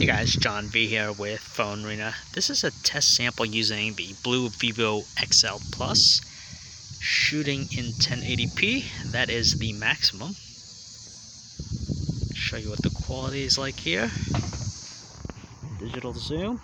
Hey guys, John V here with Phone Arena. This is a test sample using the BLU Vivo XI Plus, shooting in 1080p. That is the maximum. Show you what the quality is like here. Digital zoom.